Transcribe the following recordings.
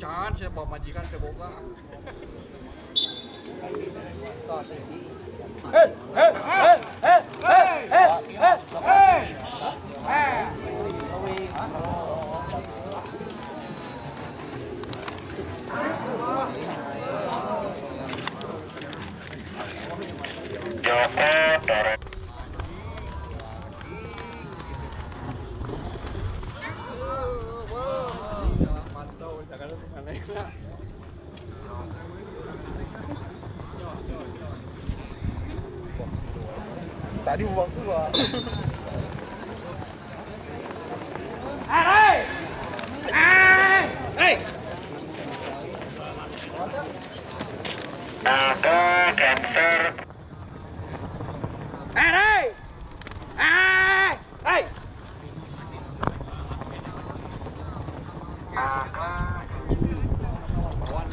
jangan saya bawa majikan saya boga. Tadi uang gua.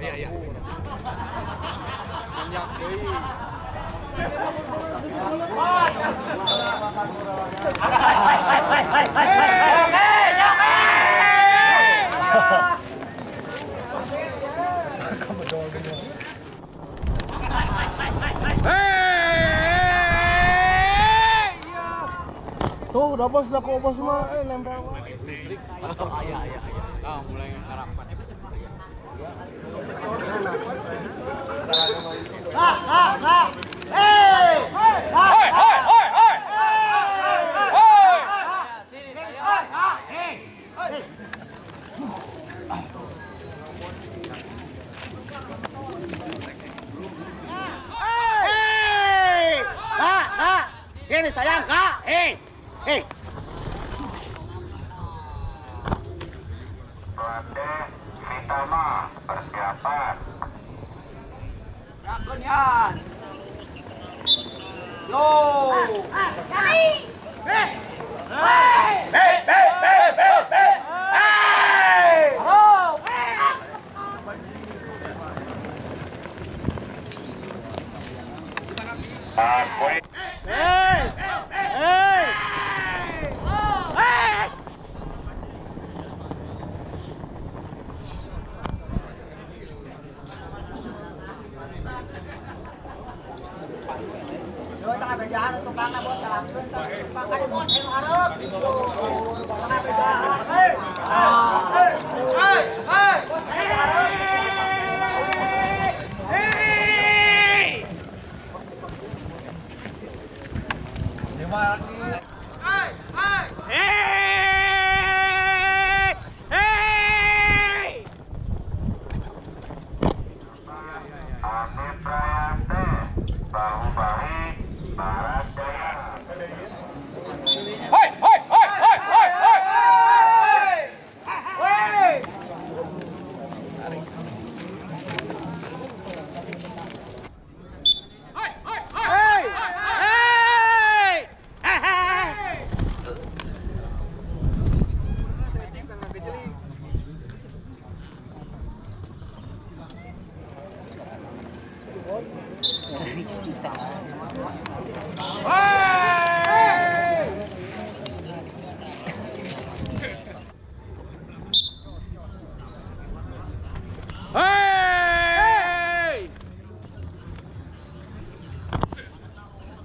Iya, iya. Minyak deui. Hai. Tuh, udah bos, udah kok bos mah, eh nempel. Nah, mulai ngarapat. Ah, ah, ah,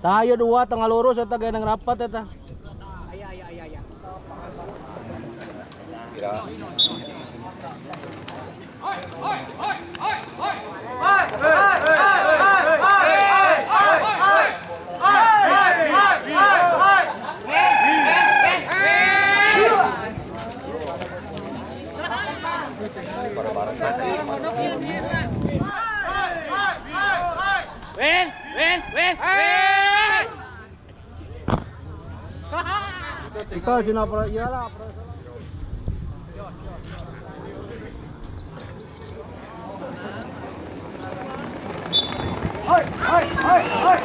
Tayo duwa tangaloro sa tagay ng rapat eh, eta. Ito sinapra iyalah. Persib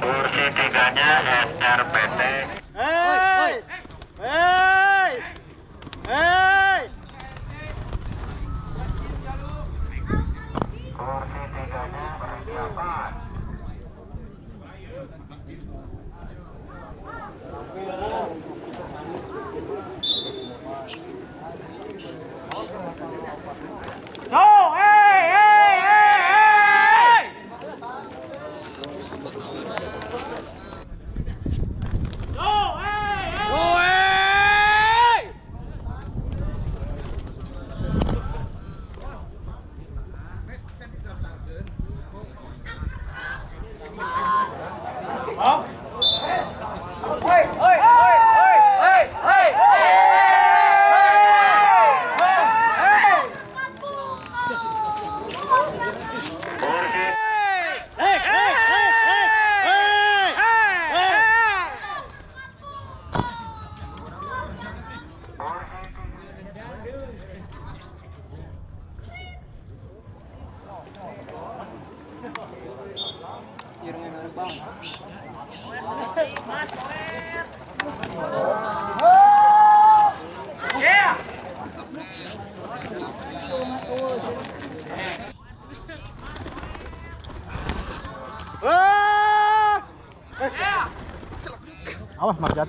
Kursi tiganya SRPT!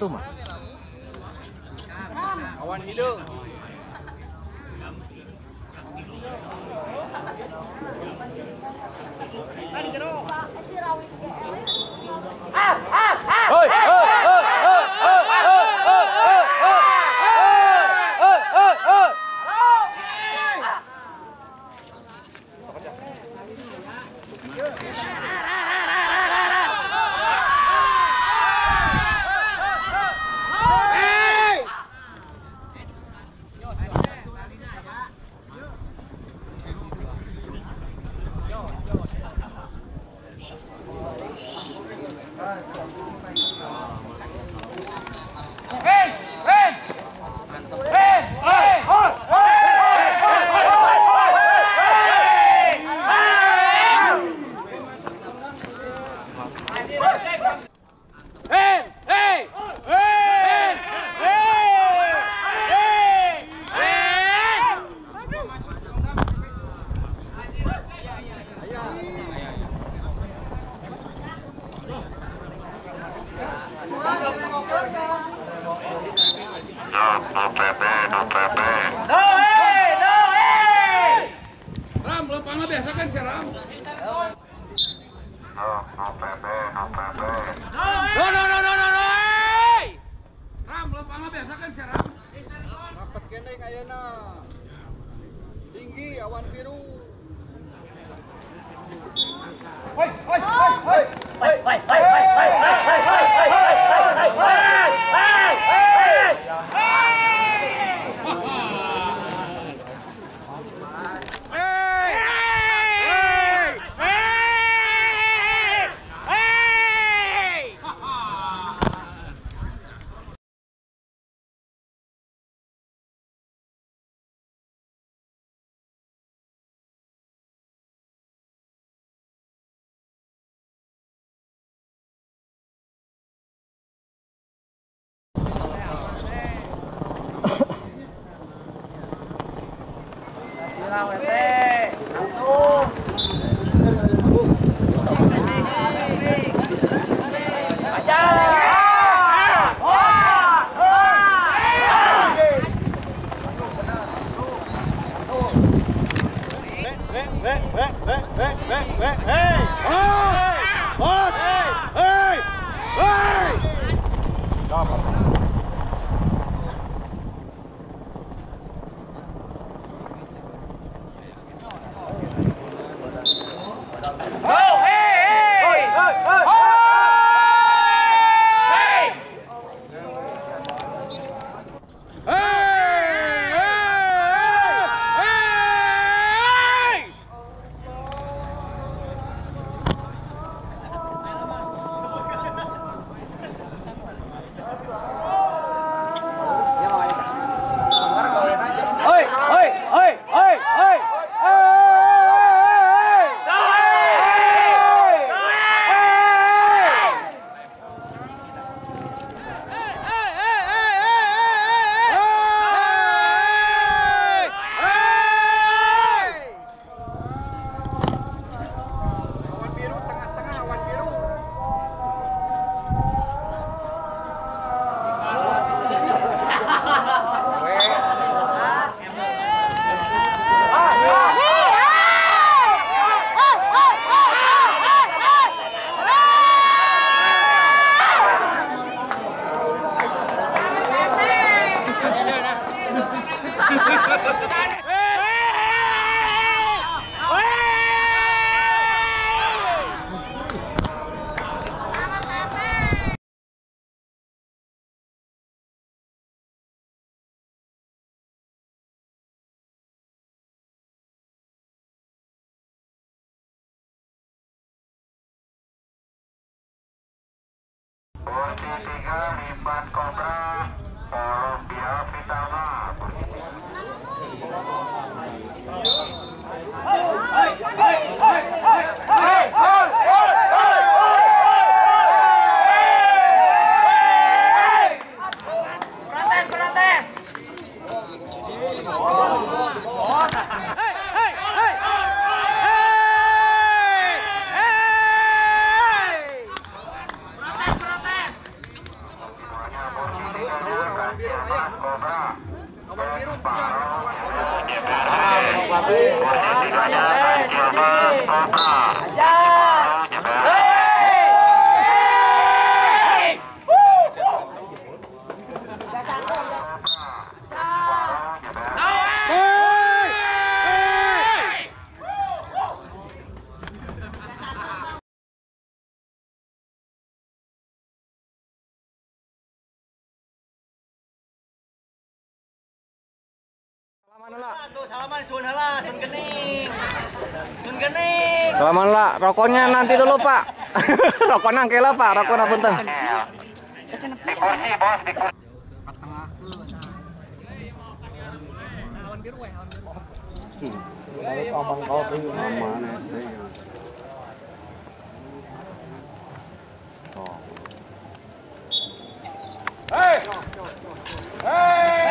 satu mah. Awan hidung. Ah, ah, ah. Ah, ah, ah. Vai, vai, vai. allow it. Protes, protes. Semuanya kursi tiganya ganti lipat kobra. Kursi tiganya ganti lipat kobra. Tuh salaman sun heula, sun gening. Sun gening. Salaman lah, rokoknya nanti dulu pak. Rokoknya kela pak, rokoknya punten. Di kursi bos, di kursi. Angel, angel.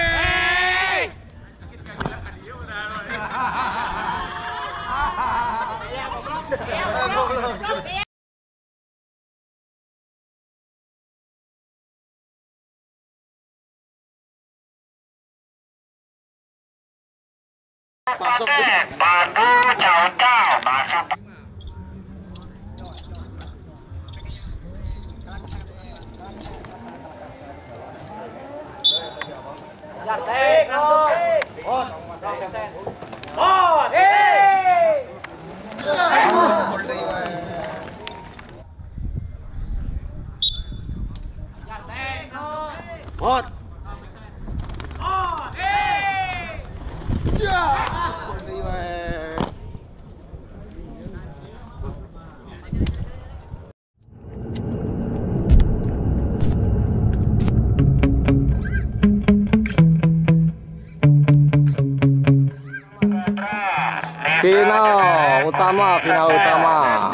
pasok padu cao cao pasok Ya, final utama final utama.